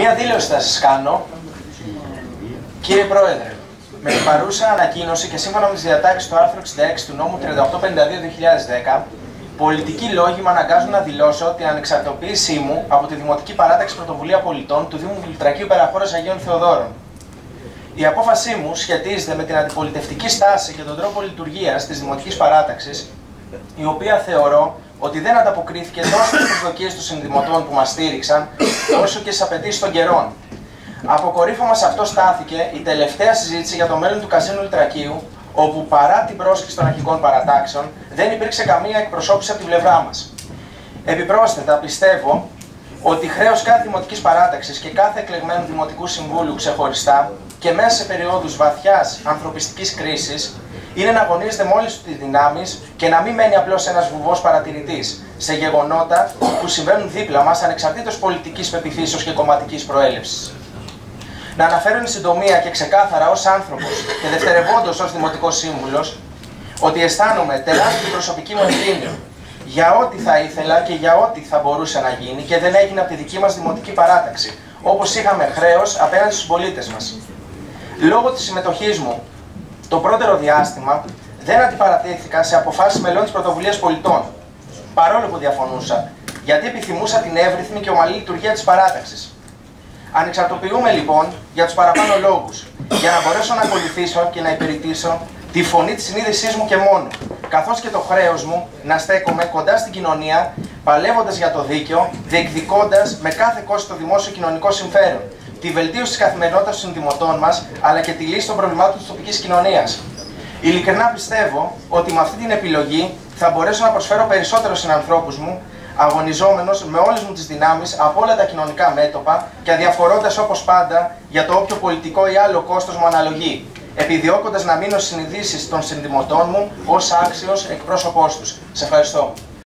Μία δήλωση θα σας κάνω. Κύριε Πρόεδρε, με την παρούσα ανακοίνωση και σύμφωνα με τις διατάξεις του άρθρου 66 του νόμου 3852-2010, πολιτικοί λόγοι με αναγκάζουν να δηλώσω την ανεξαρτητοποίησή μου από τη Δημοτική Παράταξη Πρωτοβουλία Πολιτών του Δήμου Βουλτρακίου Περαχώρα Αγίων Θεοδόρων. Η απόφασή μου σχετίζεται με την αντιπολιτευτική στάση και τον τρόπο λειτουργίας της Δημοτικής Παράταξης, η οποία θεωρώ ότι δεν ανταποκρίθηκε τόσο στις προσδοκίες των συνδημοτών που μας στήριξαν, όσο και στις απαιτήσεις των καιρών. Αποκορύφωμα σε αυτό στάθηκε η τελευταία συζήτηση για το μέλλον του Καζίνου Λιτρακίου, όπου παρά την πρόσκληση των αρχικών παρατάξεων δεν υπήρξε καμία εκπροσώπηση από την πλευρά μας. Επιπρόσθετα, πιστεύω ότι χρέος κάθε δημοτικής παράταξης και κάθε εκλεγμένου δημοτικού συμβούλου ξεχωριστά και μέσα σε περιόδους βαθιάς ανθρωπιστικής κρίσης είναι να αγωνίζεται μόλι τις δυνάμεις και να μην μένει απλώς ένας βουβός παρατηρητής σε γεγονότα που συμβαίνουν δίπλα μας ανεξαρτήτως πολιτικής πεπιθήσεω και κομματικής προέλευσης. Να αναφέρω εν συντομία και ξεκάθαρα ως άνθρωπος και δευτερευόντως ως δημοτικός σύμβουλος ότι αισθάνομαι τεράστια προσωπική μου ευθύνη για ό,τι θα ήθελα και για ό,τι θα μπορούσε να γίνει και δεν έγινε από τη δική μας δημοτική παράταξη, όπως είχαμε χρέος απέναντι στους πολίτες μας. Λόγω της συμμετοχής μου το πρώτερο διάστημα δεν αντιπαρατήθηκα σε αποφάσεις μελών της πρωτοβουλίας πολιτών, παρόλο που διαφωνούσα, γιατί επιθυμούσα την εύρυθμη και ομαλή λειτουργία της παράταξης. Ανεξαρτοποιούμε λοιπόν για τους παραπάνω λόγους, για να μπορέσω να ακολουθήσω και να υπηρετήσω τη φωνή της συνείδησής μου και μόνο, καθώς και το χρέος μου να στέκομαι κοντά στην κοινωνία, παλεύοντας για το δίκαιο, διεκδικώντας με κάθε κόστος το δημόσιο κοινωνικό συμφέρον, τη βελτίωση της καθημερινότητας των συνδημοτών μας, αλλά και τη λύση των προβλημάτων της τοπικής κοινωνίας. Ειλικρινά πιστεύω ότι με αυτή την επιλογή θα μπορέσω να προσφέρω περισσότερο συνανθρώπου μου, αγωνιζόμενος με όλες μου τις δυνάμεις από όλα τα κοινωνικά μέτωπα και αδιαφορώντας όπως πάντα για το όποιο πολιτικό ή άλλο κόστος μου αναλογεί, επιδιώκοντας να μείνω στις συνειδήσεις των συνδημοτών μου ως άξιος εκπρόσωπός τους. Σε ευχαριστώ.